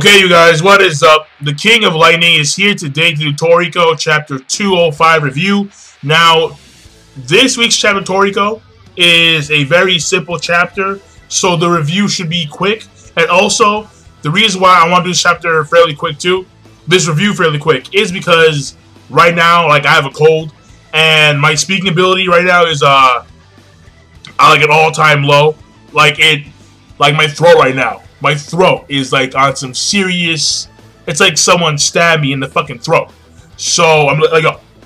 Okay, you guys, what is up? The King of Lightning is here today to do Toriko Chapter 205 review. Now, this week's Chapter Toriko is a very simple chapter, so the review should be quick. And also, the reason why I want to do this chapter fairly quick too, this review fairly quick, is because right now, like, I have a cold, and my speaking ability right now is, uh, like an all-time low. Like, it, like my throat right now my throat is like on some serious. It's like someone stabbed me in the fucking throat. So I'm like,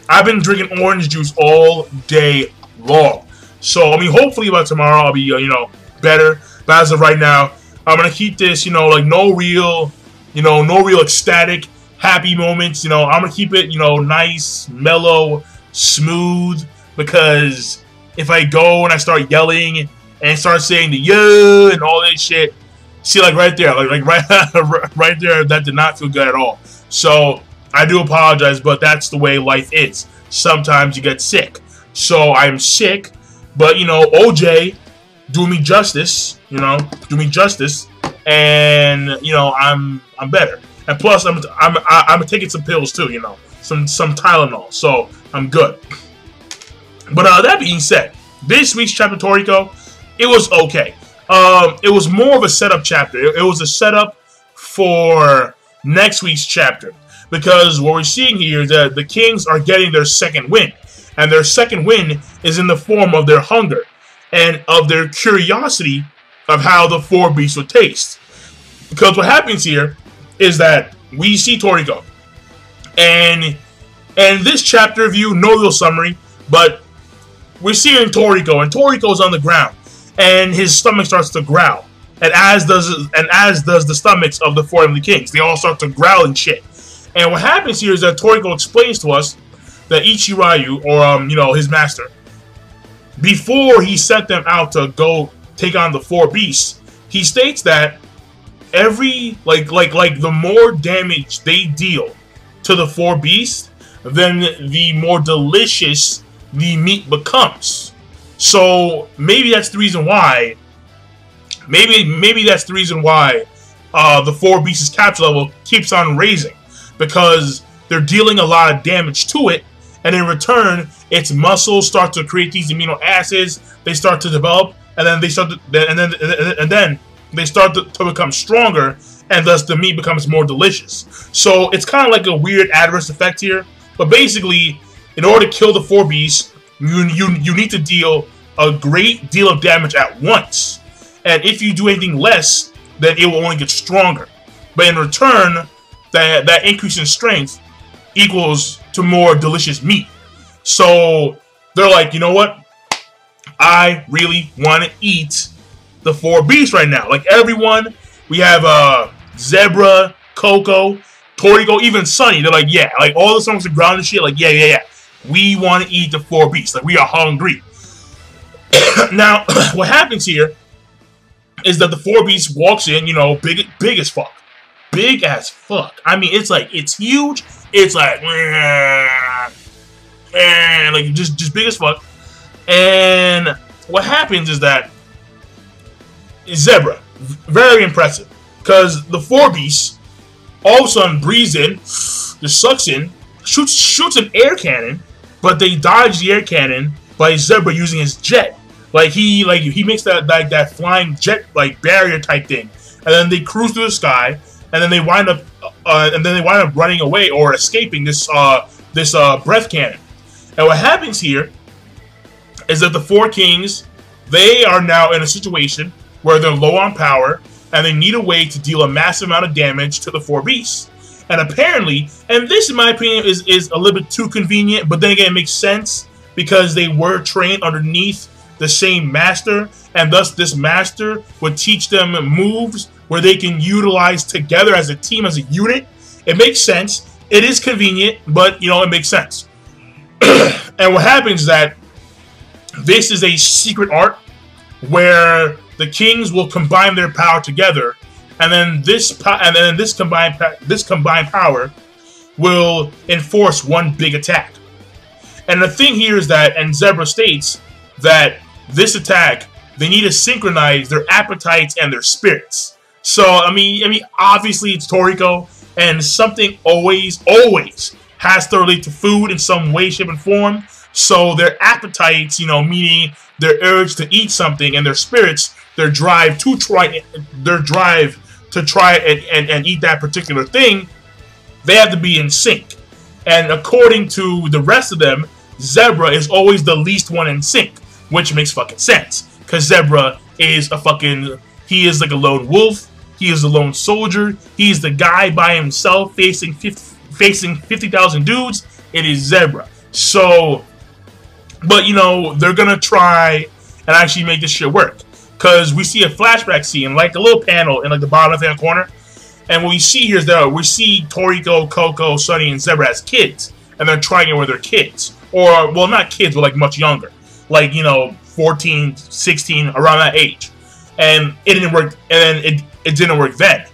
I've been drinking orange juice all day long. So I mean, hopefully by tomorrow I'll be uh, you know better. But as of right now, I'm gonna keep this you know like no real, you know no real ecstatic, happy moments. You know I'm gonna keep it you know nice, mellow, smooth because if I go and I start yelling and start saying the yeah and all that shit, See, like right there, like, like right, right there, that did not feel good at all. So I do apologize, but that's the way life is. Sometimes you get sick. So I'm sick, but you know, OJ, do me justice. You know, do me justice, and you know, I'm I'm better. And plus, I'm I'm I'm taking some pills too. You know, some some Tylenol, so I'm good. But uh, that being said, this week's chapter Toriko, it was okay um, it was more of a setup chapter. It, was a setup for next week's chapter. Because what we're seeing here is that the Kings are getting their second win, and their second win is in the form of their hunger and of their curiosity of how the four beasts would taste. Because what happens here is that we see Toriko, and and this chapter review, no real summary, but we're seeing Toriko, and Toriko's on the ground and his stomach starts to growl. And as does and as does the stomachs of the four heavenly kings. They all start to growl and shit. And what happens here is that Toriko explains to us that Ichiryu, or um, you know, his master, before he sent them out to go take on the four beasts, he states that every like like like the more damage they deal to the four beasts, then the more delicious the meat becomes. So maybe that's the reason why. Maybe maybe that's the reason why uh, the four beasts capture level keeps on raising because they're dealing a lot of damage to it, and in return, its muscles start to create these amino acids. They start to develop, and then they start to, and then and then they start to, to become stronger, and thus the meat becomes more delicious. So it's kind of like a weird adverse effect here. But basically, in order to kill the four beasts, you, you, you need to deal a great deal of damage at once. And if you do anything less, then it will only get stronger. But in return, that, that increase in strength equals to more delicious meat. So they're like, you know what? I really want to eat the four beasts right now. Like everyone, we have uh Zebra, Coco, Toriko, even Sunny. They're like, yeah, like all the songs are ground and shit. Like, yeah, yeah, yeah. We want to eat the four beasts. Like, we are hungry. now, what happens here is that the four beasts walks in, you know, big, big as fuck. Big as fuck. I mean, it's like, it's huge. It's like, and like, just, just big as fuck. And what happens is that Zebra, very impressive. Because the four beasts all of a sudden breathes in, just sucks in, shoots shoots an air cannon, but they dodge the air cannon by Zebra using his jet. Like he like he makes that like that flying jet like barrier type thing, and then they cruise through the sky, and then they wind up uh, and then they wind up running away or escaping this uh this uh breath cannon. And what happens here is that the four kings they are now in a situation where they're low on power and they need a way to deal a massive amount of damage to the four beasts. And apparently, and this in my opinion is, is a little bit too convenient, but then again it makes sense because they were trained underneath the same master, and thus this master would teach them moves where they can utilize together as a team, as a unit. It makes sense. It is convenient, but you know, it makes sense. and what happens is that this is a secret art where the kings will combine their power together and then this and then this combined this combined power will enforce one big attack. And the thing here is that, and Zebra states that this attack they need to synchronize their appetites and their spirits. So I mean, I mean, obviously it's Toriko, and something always, always has to relate to food in some way, shape, and form. So their appetites, you know, meaning their urge to eat something, and their spirits, their drive to try, their drive to try and, and, and eat that particular thing, they have to be in sync. And according to the rest of them, Zebra is always the least one in sync, which makes fucking sense. Because Zebra is a fucking, he is like a lone wolf, he is a lone soldier, he's the guy by himself facing 50, facing 50,000 dudes. It is Zebra. So, but you know, they're gonna try and actually make this shit work because we see a flashback scene, like a little panel in like the bottom left hand corner. And what we see here is that we see Toriko, Coco, Sunny, and Zebra as kids, and they're trying it with their kids, or well, not kids, but like much younger, like you know, 14, 16, around that age. And it didn't work, and it it didn't work then.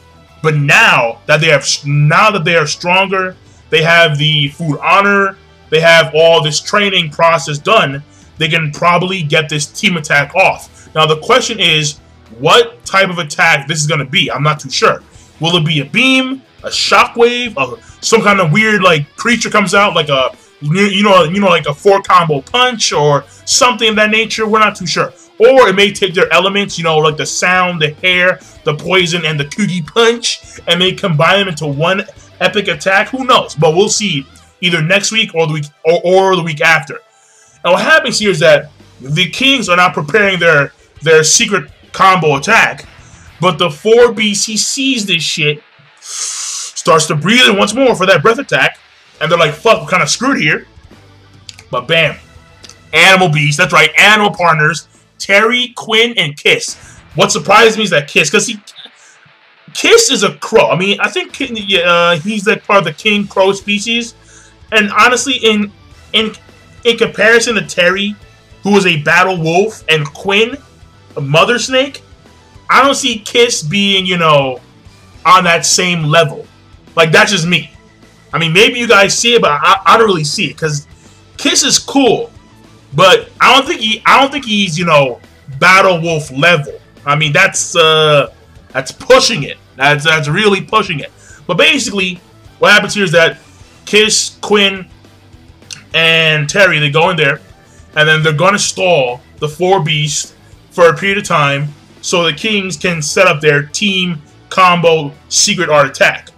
But now that they have, now that they are stronger, they have the food honor, they have all this training process done. They can probably get this team attack off now the question is, what type of attack this is going to be? I'm not too sure. Will it be a beam, a shockwave, a, some kind of weird like creature comes out like a you know you know like a four combo punch or something of that nature? We're not too sure. Or it may take their elements, you know, like the sound, the hair, the poison, and the Kugi punch, and may combine them into one epic attack. Who knows? But we'll see either next week or the week or, or the week after. And what happens here is that the Kings are not preparing their their secret combo attack. But the 4BC sees this shit, starts to breathe in once more for that breath attack, and they're like, fuck, we're kind of screwed here. But bam. Animal Beast, that's right, animal partners, Terry, Quin, and Kiss. What surprised me is that Kiss, because he Kiss is a crow. I mean, I think uh, he's like part of the king crow species. And honestly, in in in comparison to Terry, who is a battle wolf, and Quin, a Mother Snake, I don't see Kiss being, you know, on that same level. Like, that's just me. I mean, maybe you guys see it, but I, I don't really see it because Kiss is cool, but I don't think he, I don't think he's, you know, Battle Wolf level. I mean, that's uh, that's pushing it. That's that's really pushing it. But basically, what happens here is that Kiss, Quin, and Terry they go in there, and then they're gonna stall the four beasts for a period of time so the Kings can set up their team combo secret art attack.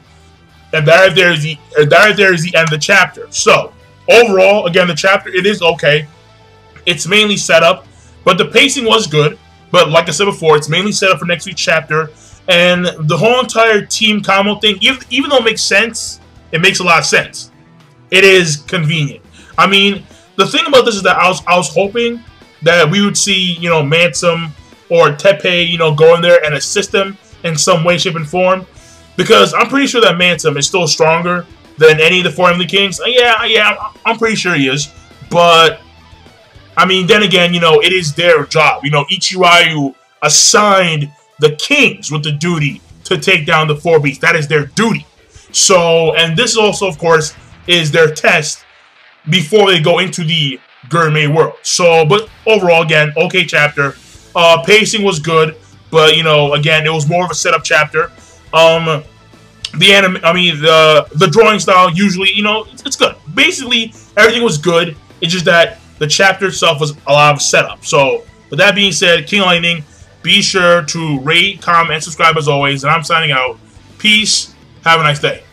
And that there is the that there is the end of the chapter. So overall, again, the chapter it is okay. It's mainly set up, but the pacing was good. But like I said before, it's mainly set up for next week's chapter. And the whole entire team combo thing, even, even though it makes sense, it makes a lot of sense. It is convenient. I mean, the thing about this is that I was I was hoping that we would see, you know, Mansam or Teppei you know, go in there and assist them in some way, shape, and form. Because I'm pretty sure that Mansam is still stronger than any of the four Heavenly Kings. Uh, yeah, yeah, I'm pretty sure he is. But, I mean, then again, you know, it is their job. You know, Ichiryu assigned the Kings with the duty to take down the four beasts. That is their duty. So, and this also, of course, is their test before they go into the gourmet world. So, but overall, again, okay chapter. Uh, pacing was good, but you know, again, it was more of a setup chapter. Um, the anime, I mean, the the drawing style usually, you know, it's, it's good. Basically, everything was good. It's just that the chapter itself was a lot of setup. So, with that being said, King Lightning, be sure to rate, comment, and subscribe as always. And I'm signing out. Peace. Have a nice day.